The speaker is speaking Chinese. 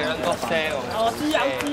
幾幾多個 sell？哦，知有知。